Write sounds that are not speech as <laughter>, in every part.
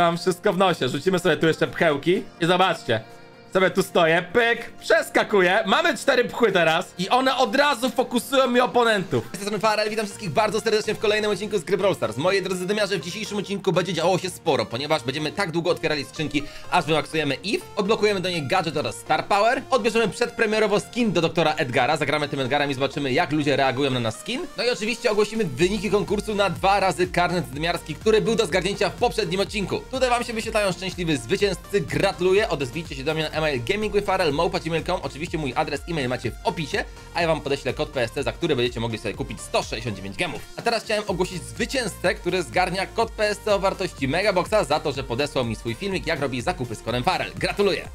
Mam wszystko w nosie. Rzucimy sobie tu jeszcze pchełki i zobaczcie. Sobie tu stoję, pyk, przeskakuję. Mamy cztery pchły teraz i one od razu fokusują mi oponentów. Jestem Farel, witam wszystkich bardzo serdecznie w kolejnym odcinku z gry Brawl Stars. Moi drodzy dymiarze, w dzisiejszym odcinku będzie działo się sporo, ponieważ będziemy tak długo otwierali skrzynki, aż wymaksujemy Eve, odblokujemy do niej gadżet oraz Star Power, odbierzemy przedpremierowo skin do doktora Edgara, zagramy tym Edgarem i zobaczymy jak ludzie reagują na nasz skin. No i oczywiście ogłosimy wyniki konkursu na dwa razy karnet dymiarski, który był do zgarnięcia w poprzednim odcinku. Tutaj wam się wyświetlają szczęśliwi zwycięzcy, gratuluję, odezwijcie się do mnie e-mail gamingwithfarel.gmail.com Oczywiście mój adres e-mail macie w opisie, a ja wam podeślę kod PSC, za który będziecie mogli sobie kupić 169 gemów. A teraz chciałem ogłosić zwycięzcę, który zgarnia kod PSC o wartości Megaboxa za to, że podesłał mi swój filmik, jak robi zakupy z kodem Farel. Gratuluję!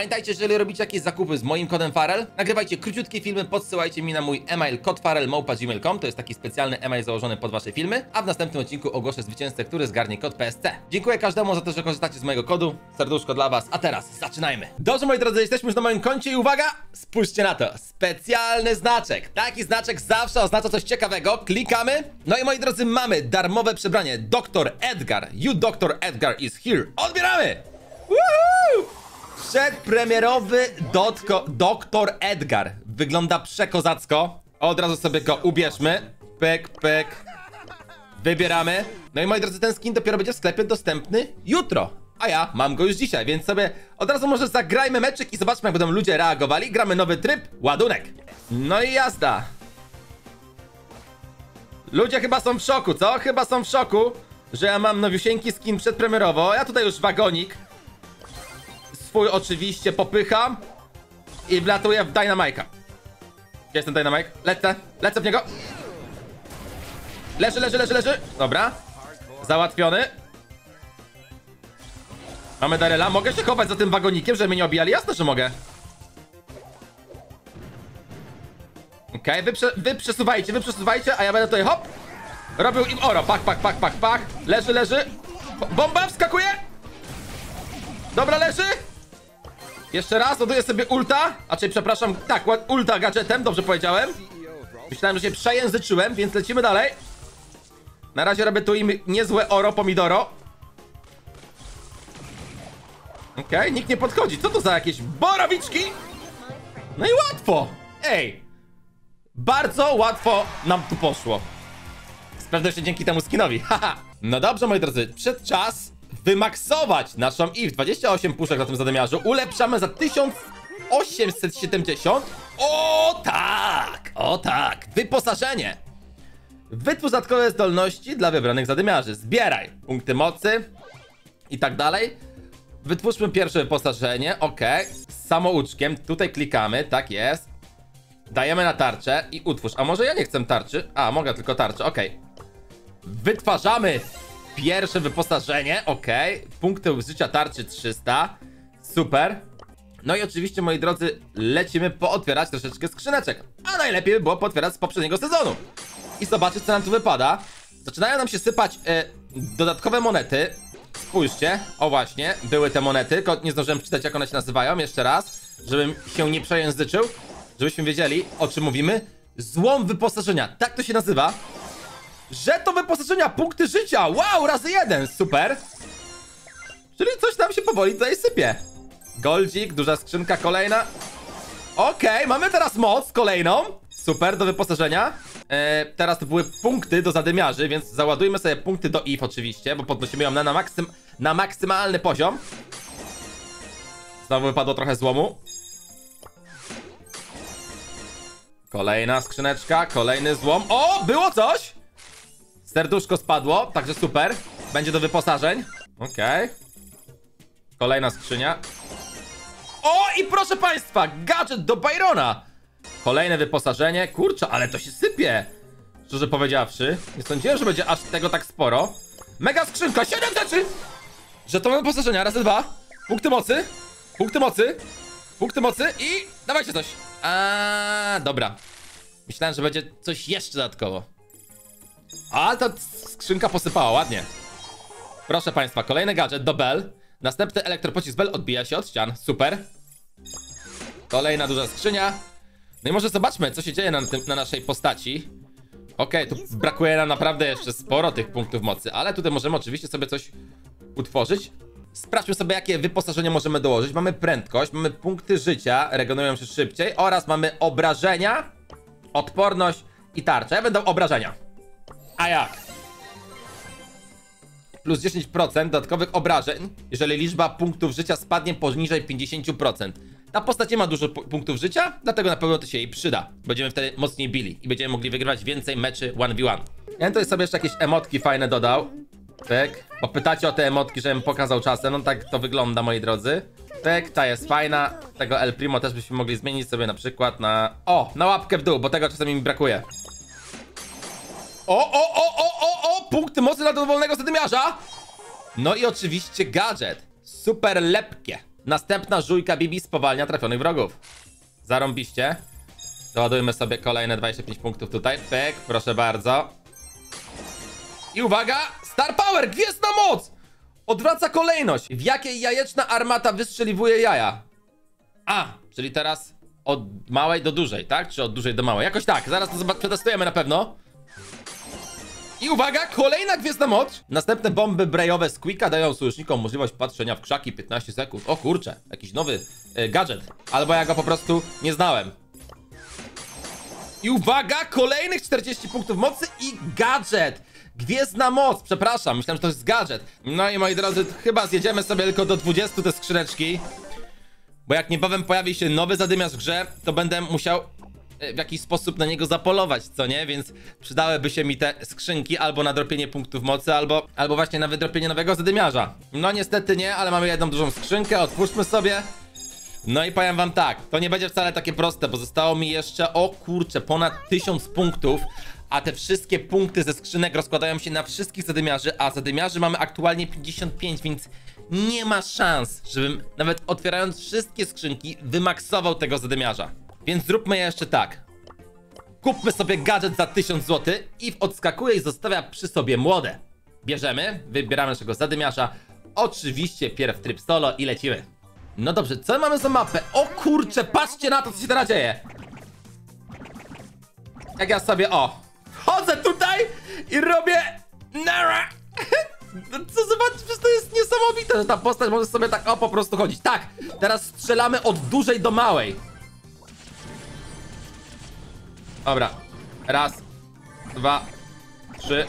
Pamiętajcie, że jeżeli robicie jakieś zakupy z moim kodem Farel, nagrywajcie króciutkie filmy, podsyłajcie mi na mój e-mail to jest taki specjalny e-mail założony pod wasze filmy, a w następnym odcinku ogłoszę zwycięzcę, który zgarnie kod PSC. Dziękuję każdemu za to, że korzystacie z mojego kodu, serduszko dla was, a teraz zaczynajmy. Dobrze moi drodzy, jesteśmy już na moim koncie i uwaga, spójrzcie na to, specjalny znaczek. Taki znaczek zawsze oznacza coś ciekawego, klikamy, no i moi drodzy mamy darmowe przebranie Dr. Edgar, you Dr. Edgar is here, odbieramy! Woohoo! Przedpremierowy Doktor Edgar. Wygląda przekozacko. Od razu sobie go ubierzmy. Pyk, pyk. Wybieramy. No i moi drodzy, ten skin dopiero będzie w sklepie dostępny jutro. A ja mam go już dzisiaj, więc sobie od razu może zagrajmy meczyk i zobaczmy, jak będą ludzie reagowali. Gramy nowy tryb, ładunek. No i jazda. Ludzie chyba są w szoku, co? Chyba są w szoku, że ja mam nowiusieńki skin przedpremierowo. Ja tutaj już wagonik swój oczywiście popycham i wlatuję w Dynamike'a. Gdzie jest ten Dynamike? Lecę, lecę w niego. Leży, leży, leży, leży. Dobra. Załatwiony. Mamy Darela. Mogę się chować za tym wagonikiem, żeby mnie nie obijali? Jasne, że mogę. Okej, okay, wy, prze, wy przesuwajcie, wy przesuwajcie, a ja będę tutaj hop. Robił im oro. Pak, pak, pak, pak, pak. Leży, leży. Bomba wskakuje. Dobra, leży. Jeszcze raz, ładuję sobie ulta. A czyli przepraszam, tak, ulta gadżetem, dobrze powiedziałem. Myślałem, że się przejęzyczyłem, więc lecimy dalej. Na razie robię tu im niezłe oro pomidoro. Okej, okay, nikt nie podchodzi. Co to za jakieś borowiczki? No i łatwo. Ej. Bardzo łatwo nam tu poszło. Z pewnością dzięki temu skinowi. <laughs> Haha. no dobrze, moi drodzy. Przed czas wymaksować naszą IF. 28 puszek na tym zadymiarzu. Ulepszamy za 1870. O tak! O tak! Wyposażenie! Wytwórz dodatkowe zdolności dla wybranych zadymiarzy. Zbieraj punkty mocy i tak dalej. Wytwórzmy pierwsze wyposażenie. Ok. Z samouczkiem. Tutaj klikamy. Tak jest. Dajemy na tarczę i utwórz. A może ja nie chcę tarczy? A, mogę tylko tarczę. Ok. Wytwarzamy Pierwsze wyposażenie, ok. Punkty życia tarczy 300. Super. No i oczywiście, moi drodzy, lecimy pootwierać troszeczkę skrzyneczek. A najlepiej by było pootwierać z poprzedniego sezonu. I zobaczyć, co nam tu wypada. Zaczynają nam się sypać e, dodatkowe monety. Spójrzcie, o właśnie, były te monety, tylko nie zdążyłem czytać, jak one się nazywają, jeszcze raz, żebym się nie przejęzyczył, żebyśmy wiedzieli, o czym mówimy. Złom wyposażenia, tak to się nazywa. Żeton wyposażenia, punkty życia! Wow, razy jeden, super! Czyli coś tam się powoli tutaj sypie. Goldzik, duża skrzynka kolejna. Okej, okay, mamy teraz moc kolejną. Super, do wyposażenia. Eee, teraz to były punkty do zadymiarzy, więc załadujmy sobie punkty do IF oczywiście, bo podnosimy ją na, na, maksym, na maksymalny poziom. Znowu wypadło trochę złomu. Kolejna skrzyneczka, kolejny złom. O, było coś! Serduszko spadło, także super. Będzie do wyposażeń. Okej. Okay. Kolejna skrzynia. O, i proszę państwa, gadżet do Byrona. Kolejne wyposażenie. Kurczę, ale to się sypie. Szczerze powiedziawszy, nie sądziłem, że będzie aż tego tak sporo. Mega skrzynka, 7 rzeczy! Żetony wyposażenia, raz, dwa. Punkty mocy. Punkty mocy. Punkty mocy i dawajcie coś. A, dobra. Myślałem, że będzie coś jeszcze dodatkowo. A, ta skrzynka posypała, ładnie. Proszę państwa, kolejny gadżet do Bell. Następny elektropocisk Bell odbija się od ścian. Super. Kolejna duża skrzynia. No i może zobaczmy, co się dzieje na, tym, na naszej postaci. Okej, tu brakuje nam naprawdę jeszcze sporo tych punktów mocy, ale tutaj możemy oczywiście sobie coś utworzyć. Sprawdźmy sobie, jakie wyposażenie możemy dołożyć. Mamy prędkość, mamy punkty życia, regenerują się szybciej oraz mamy obrażenia, odporność i tarczę. Ja będę obrażenia. A jak? Plus 10% dodatkowych obrażeń, jeżeli liczba punktów życia spadnie poniżej 50%. Ta postać nie ma dużo pu- punktów życia, dlatego na pewno to się jej przyda. Będziemy wtedy mocniej bili i będziemy mogli wygrywać więcej meczy 1v1. Ja tutaj sobie jeszcze jakieś emotki fajne dodał. Pyk. Bo pytacie o te emotki, żebym pokazał czasem. No tak to wygląda, moi drodzy. Pyk, ta jest fajna. Tego El Primo też byśmy mogli zmienić sobie na przykład na... O, na łapkę w dół, bo tego czasami mi brakuje. O, o, o, o, o, o! Punkty mocy dla dowolnego zadymiarza! No i oczywiście gadżet. Super lepkie. Następna żujka Bibi spowalnia trafionych wrogów. Zarąbiście. Doładujmy sobie kolejne 25 punktów tutaj. Pyk, proszę bardzo. I uwaga! Star Power! Gwiezdna moc! Odwraca kolejność. W jakiej jajeczna armata wystrzeliwuje jaja? A, czyli teraz od małej do dużej, tak? Czy od dużej do małej? Jakoś tak. Zaraz to przetestujemy na pewno. I uwaga, kolejna gwiezdna moc. Następne bomby brejowe z Quicka dają sojusznikom możliwość patrzenia w krzaki 15 sekund. O kurczę, jakiś nowy e, gadżet. Albo ja go po prostu nie znałem. I uwaga, kolejnych 40 punktów mocy i gadżet. Gwiezdna moc, przepraszam, myślałem, że to jest gadżet. No i moi drodzy, chyba zjedziemy sobie tylko do 20 te skrzyneczki. Bo jak niebawem pojawi się nowy zadymiarz w grze, to będę musiał w jakiś sposób na niego zapolować, co nie? Więc przydałyby się mi te skrzynki albo na dropienie punktów mocy, albo, albo właśnie na wydropienie nowego zadymiarza. No niestety nie, ale mamy jedną dużą skrzynkę, otwórzmy sobie. No i powiem wam tak, to nie będzie wcale takie proste, bo zostało mi jeszcze, o kurczę, ponad 1000 punktów, a te wszystkie punkty ze skrzynek rozkładają się na wszystkich zadymiarzy, a zadymiarzy mamy aktualnie 55, więc nie ma szans, żebym nawet otwierając wszystkie skrzynki wymaksował tego zadymiarza. Więc zróbmy jeszcze tak. Kupmy sobie gadżet za 1000 zł i odskakuje i zostawia przy sobie młode. Bierzemy, wybieramy naszego zadymiarza, oczywiście pierw tryb solo i lecimy. No dobrze, co mamy za mapę? O kurczę, patrzcie na to, co się teraz dzieje. Jak ja sobie, o, chodzę tutaj i robię nara. <laughs> No Co przecież to jest niesamowite, że ta postać może sobie tak o po prostu chodzić. Tak, teraz strzelamy od dużej do małej. Dobra, raz, dwa, trzy.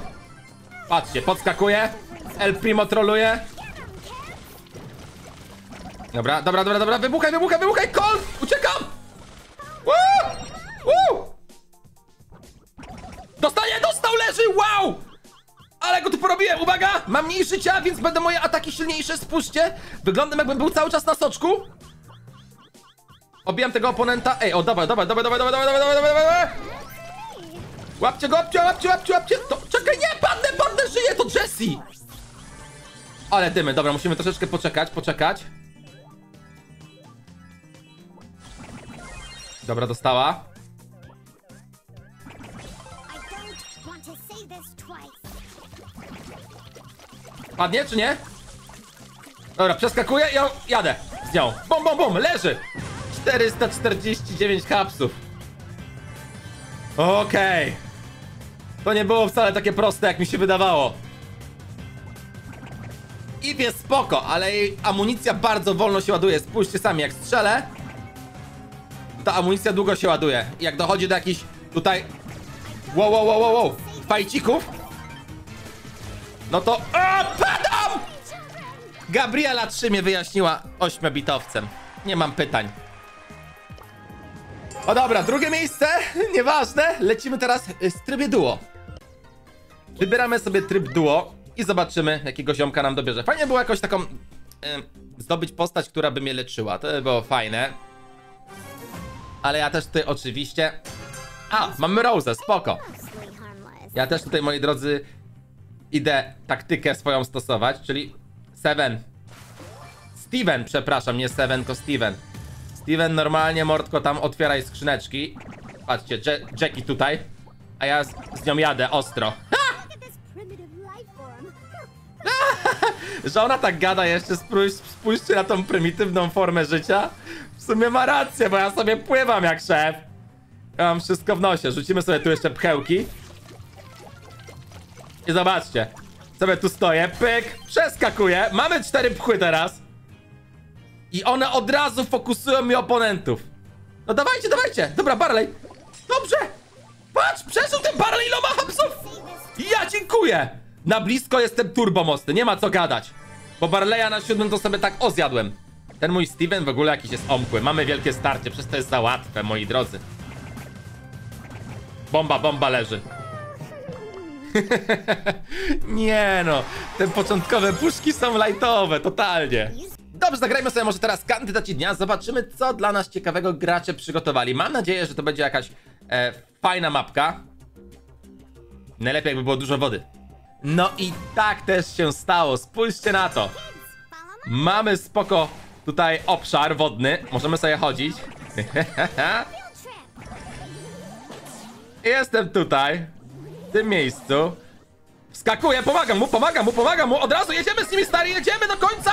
Patrzcie, podskakuje. El Primo troluje. Dobra, dobra, dobra, dobra, wybuchaj, wybuchaj, wybuchaj, kol! Uciekam! Woo! Woo! Dostaje, dostał, leży, wow! Ale go tu porobiłem, uwaga! Mam mniej życia, więc będą moje ataki silniejsze, spójrzcie! Wyglądam jakbym był cały czas na soczku. Obijam tego oponenta. Ej, o, dawaj, dawaj, dawaj, dawaj, dawaj, dawaj, dawaj, dawaj, dawaj, dawaj! Łapcie go, łapcie, łapcie, łapcie, łapcie! To, czekaj, nie, padnę, padnę, żyje, to Jessie! Ale dymy, dobra, musimy troszeczkę poczekać, poczekać. Dobra, dostała. Padnie, czy nie? Dobra, przeskakuję i jadę z nią. Bum, bum, bum, leży! 449 kapsów. Okej. To nie było wcale takie proste, jak mi się wydawało. I jest spoko, ale jej amunicja bardzo wolno się ładuje. Spójrzcie sami, jak strzelę, ta amunicja długo się ładuje. Jak dochodzi do jakichś tutaj... Wow, wow, wow, wow, wow. Fajcików, no to... O, padam! Gabriela 3 mnie wyjaśniła 8-bitowcem. Nie mam pytań. O dobra, drugie miejsce, <laughs> nieważne. Lecimy teraz y, z trybie duo. Wybieramy sobie tryb duo i zobaczymy, jakiego ziomka nam dobierze. Fajnie było jakoś taką... Y, zdobyć postać, która by mnie leczyła. To by było fajne. Ale ja też tutaj oczywiście... A, mamy Rose, spoko. Ja też tutaj, moi drodzy, idę taktykę swoją stosować, czyli Seven. Steven, przepraszam, nie Seven, tylko Steven. Steven, normalnie, mordko, tam otwieraj skrzyneczki. Patrzcie, Je- Jackie tutaj. A ja z, z nią jadę ostro. <laughs> Że ona tak gada jeszcze, spójrz, spójrzcie na tą prymitywną formę życia. W sumie ma rację, bo ja sobie pływam jak szef. Ja mam wszystko w nosie. Rzucimy sobie tu jeszcze pchełki. I zobaczcie. Sobie tu stoję, pyk, przeskakuję. Mamy cztery pchły teraz. I one od razu fokusują mi oponentów. No dawajcie, dawajcie. Dobra, Barley. Dobrze. Patrz, przeżył ten Barley iloma hapsów. Ja dziękuję. Na blisko jestem turbo mocny, nie ma co gadać. Bo Barleya na siódmym to sobie tak ozjadłem. Ten mój Steven w ogóle jakiś jest omkły. Mamy wielkie starcie, przez to jest za łatwe, moi drodzy. Bomba, bomba leży. <laughs> nie no, te początkowe puszki są lightowe, totalnie. Dobrze, zagrajmy sobie może teraz kandydaci dnia. Zobaczymy, co dla nas ciekawego gracze przygotowali. Mam nadzieję, że to będzie jakaś e, fajna mapka. Najlepiej jakby było dużo wody. No i tak też się stało. Spójrzcie na to. Mamy spoko tutaj obszar wodny. Możemy sobie chodzić. <laughs> Jestem tutaj. W tym miejscu. Wskakuję, pomagam mu, pomagam mu, pomagam mu. Od razu jedziemy z nimi, stary, jedziemy do końca.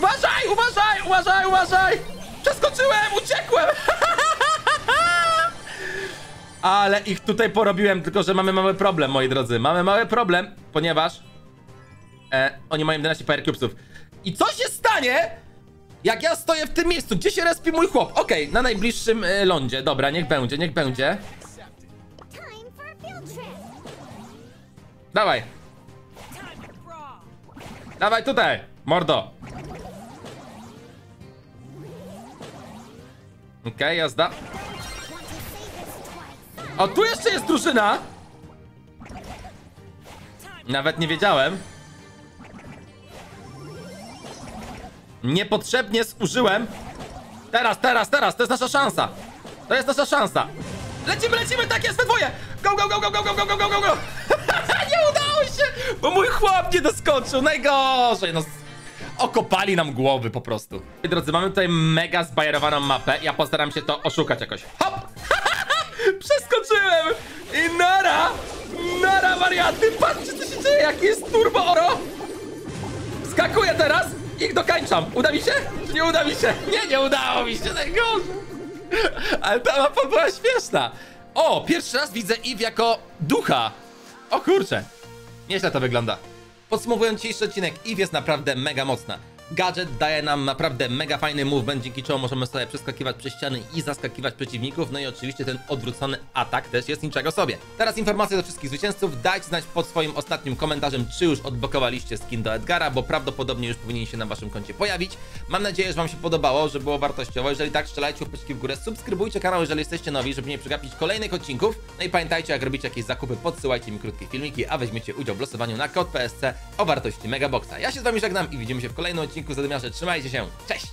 Uważaj, uważaj, uważaj, uważaj. Przeskoczyłem, uciekłem. <laughs> Ale ich tutaj porobiłem, tylko że mamy mały problem, moi drodzy. Mamy mały problem, ponieważ e, oni mają 11 Fire Cubesów. I co się stanie, jak ja stoję w tym miejscu? Gdzie się respi mój chłop? Okej, na najbliższym e, lądzie. Dobra, niech będzie, niech będzie. Dawaj. Dawaj tutaj, mordo. Okej, jazda. This twice. O, tu jeszcze jest drużyna. Nawet nie wiedziałem. Niepotrzebnie zużyłem. Teraz, teraz, teraz, to jest nasza szansa. To jest nasza szansa. Lecimy, lecimy, tak jest, we dwoje. Go, go, go, go, go, go, go, go, go, go. <laughs> nie udało się, bo mój chłop nie doskoczył. Najgorzej, no. Okopali nam głowy po prostu. Drodzy, mamy tutaj mega zbajerowaną mapę. Ja postaram się to oszukać jakoś. Hop! <laughs> Przeskoczyłem! I nara! Nara, wariaty! Patrzcie, co się dzieje! Jaki jest turbo oro! Skakuję teraz i dokańczam. Uda mi się? Nie uda mi się? Nie, nie udało mi się, najgorzej. Ale ta mapa była śmieszna. O, pierwszy raz widzę Eve jako ducha. O kurczę. Nieźle to wygląda. Podsumowując dzisiejszy odcinek, Eve jest naprawdę mega mocna. Gadżet daje nam naprawdę mega fajny movement, dzięki czemu możemy sobie przeskakiwać przez ściany i zaskakiwać przeciwników, no i oczywiście ten odwrócony atak też jest niczego sobie. Teraz informacje do wszystkich zwycięzców, dajcie znać pod swoim ostatnim komentarzem, czy już odblokowaliście skin do Edgara, bo prawdopodobnie już powinien się na waszym koncie pojawić. Mam nadzieję, że wam się podobało, że było wartościowo, jeżeli tak, strzelajcie łapeczki w górę, subskrybujcie kanał, jeżeli jesteście nowi, żeby nie przegapić kolejnych odcinków. No i pamiętajcie, jak robicie jakieś zakupy, podsyłajcie mi krótkie filmiki, a weźmiecie udział w losowaniu na kod PSC o wartości Megaboxa. Ja się z wami żegnam i widzimy się w kolejnym odcinku Zadymiarze. Trzymajcie się, cześć!